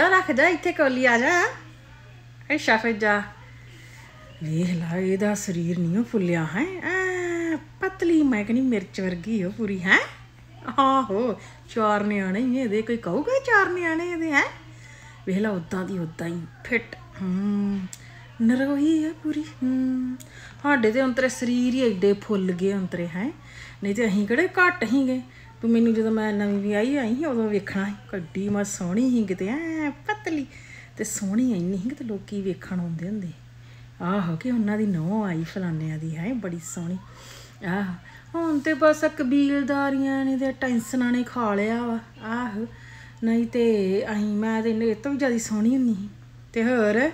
ਜਾ ਰੱਖ ਜਾ ਇੱਥੇ ਕੋਲੀ ਆ ਜਾ ਅੱਛਾ ਫਿਰ ਜਾ ਵੇਖ ਲਾ, ਇਹਦਾ ਸਰੀਰ ਨਹੀਂ ਉਹ ਫੁੱਲਿਆ, ਹੈ? ਪਤਲੀ ਮੈਂ ਕਹਿੰਦੀ ਮਿਰਚ ਵਰਗੀ ਉਹ ਪੂਰੀ, ਹੈ? ਆਹੋ, ਚਾਰ ਨਿਆਣੇ ਹੀ ਇਹਦੇ, ਕੋਈ ਕਹੂਗਾ ਚਾਰ ਨਿਆਣੇ ਇਹਦੇ, ਹੈ? ਵੇਖ ਲਾ ਉਦਾਂ ਦੀ ਉਦਾਂ ਹੀ, ਫਿੱਟ, ਹੂੰ ਨਰੋਹੀ ਹੈ ਪੂਰੀ, ਹੂੰ। ਸਾਡੇ ਤੇ ਅੰਤਰੇ ਸਰੀਰ ਹੀ ਐਡੇ ਫੁੱਲ ਗਏ ਅੰਤਰੇ ਹੈ? ਨਹੀਂ ਤੇ ਅਸੀਂ ਕਿਹੜੇ ਘੱਟ ਹੀਗੇ ਤੂੰ ਮੈਨੂੰ ਜਦੋਂ ਮੈਂ ਨਵੀਂ ਵੀ ਆਈ ਆਈ ਸੀ, ਉਦੋਂ ਵੇਖਣਾ ਸੀ ਕੱਡੀ ਮੈਂ ਸੋਹਣੀ ਸੀ ਕਿਤੇ, ਐ ਪਤਲੀ ਤੇ ਸੋਹਣੀ ਇੰਨੀ ਸੀ ਕਿਤੇ ਲੋਕੀ ਵੇਖਣ ਆਉਂਦੇ ਹੁੰਦੇ। ਆਹੋ ਕਿ ਉਹਨਾਂ ਦੀ ਨੌ ਆਈ ਫਲਾਨਿਆਂ ਦੀ, ਹੈ, ਬੜੀ ਸੋਹਣੀ। ਆਹ, ਹੁਣ ਤੇ ਬਸ ਆਹ ਕਬੀਲਦਾਰੀਆਂ ਨੇ ਤੇ ਟੈਨਸ਼ਨਾਂ ਨੇ ਖਾ ਲਿਆ ਵਾ। ਆਹ, ਨਹੀਂ ਤੇ ਅਸੀਂ ਮੈਂ ਤੇ ਇਹ ਤੋਂ ਵੀ ਜ਼ਿਆਦਾ ਸੋਹਣੀ ਹੁੰਨੀ ਸੀ। ਤੇ ਹੋਰ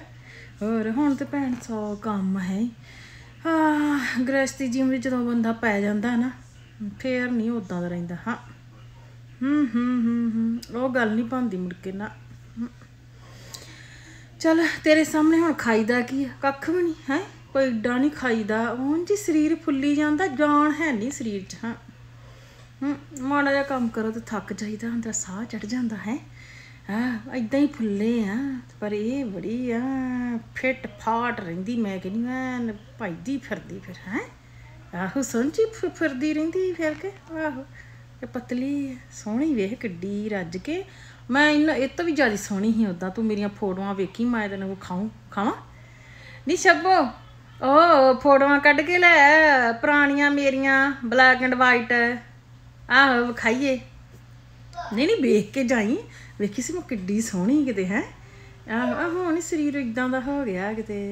ਹੋਰ, ਹੁਣ ਤੇ ਭੈਣ ਸੌ ਕੰਮ ਹੈ। ਆ ਗ੍ਰਸਤੀ ਜੀਵਨ ਵਿੱਚ ਜਦੋਂ ਬੰਦਾ ਪੈ ਜਾਂਦਾ ਨਾ ਫੇਰ ਨਹੀਂ ਉਦਾਂ ਦਾ ਰਹਿੰਦਾ, ਹਾਂ। ਹੂੰ ਹੂੰ ਹੂੰ ਹੂੰ, ਉਹ ਗੱਲ ਨਹੀਂ ਬਣਦੀ ਮੁੜ ਕੇ ਨਾ। ਹੂੰ। ਚੱਲ, ਤੇਰੇ ਸਾਹਮਣੇ ਹੁਣ ਖਾਈਦਾ ਕੀ ਆ? ਕੱਖ ਵੀ ਨਹੀਂ ਹੈ? ਕੋਈ ਏਡਾ ਨਹੀਂ ਖਾਈਦਾ। ਉਂਝ ਹੀ ਸਰੀਰ ਫੁੱਲੀ ਜਾਂਦਾ, ਜਾਨ ਹੈ ਨਹੀਂ ਸਰੀਰ 'ਚ, ਹਾਂ। ਹੂੰ, ਮਾੜਾ ਜਿਹਾ ਕੰਮ ਕਰੋ ਤੇ ਥੱਕ ਜਾਈਦਾ ਹੁੰਦਾ, ਸਾਹ ਚੜ ਜਾਂਦਾ, ਹੈ? ਹਾਂ ਇਦਾਂ ਹੀ ਫੁੱਲੇ ਆ, ਪਰ ਇਹ ਬੜੀ ਆ ਫਿੱਟ ਫਾਟ ਰਹਿੰਦੀ, ਮੈਂ ਕਹਿੰਦੀ ਮੈਂ ਭਾਈਦੀ ਫਿਰਦੀ ਫਿਰ, ਹੈ? ਆਹੋ ਸੰਚੀ ਫਿਰਦੀ ਰਹਿੰਦੀ ਫਿਰ ਕੇ, ਆਹੋ। ਇਹ ਪਤਲੀ ਸੋਹਣੀ ਵੇਖ ਕਿੱਡੀ ਰੱਜ ਕੇ। ਮੈਂ ਇਹਨਾਂ ਇਹ ਤੋਂ ਵੀ ਜ਼ਿਆਦਾ ਸੋਹਣੀ ਸੀ ਉਦਾਂ ਤੂੰ ਮੇਰੀਆਂ ਫੋਟੋਆਂ ਵੇਖੀ, ਮੈਂ ਤੈਨੂੰ ਖਾਉਂ ਖਾਵਾਂ? ਨਹੀਂ ਸ਼ੱਬੋ ਉਹ ਫੋਟੋਆਂ ਕੱਢ ਕੇ ਲੈ, ਪੁਰਾਣੀਆਂ ਮੇਰੀਆਂ ਬਲੈਕ ਐਂਡ ਵਾਈਟ ਆਹੋ, ਵਿਖਾਈਏ। ਨਹੀਂ ਨਹੀਂ, ਵੇਖ ਕੇ ਜਾਈ। ਵੇਖੀ ਸੀ ਮੈਂ ਕਿੱਡੀ ਸੋਹਣੀ ਕਿਤੇ, ਹੈ? ਆਹੋ ਆਹ ਹੁਣ ਹੀ ਸਰੀਰ ਇਦਾਂ ਦਾ ਹੋ ਗਿਆ ਕਿਤੇ।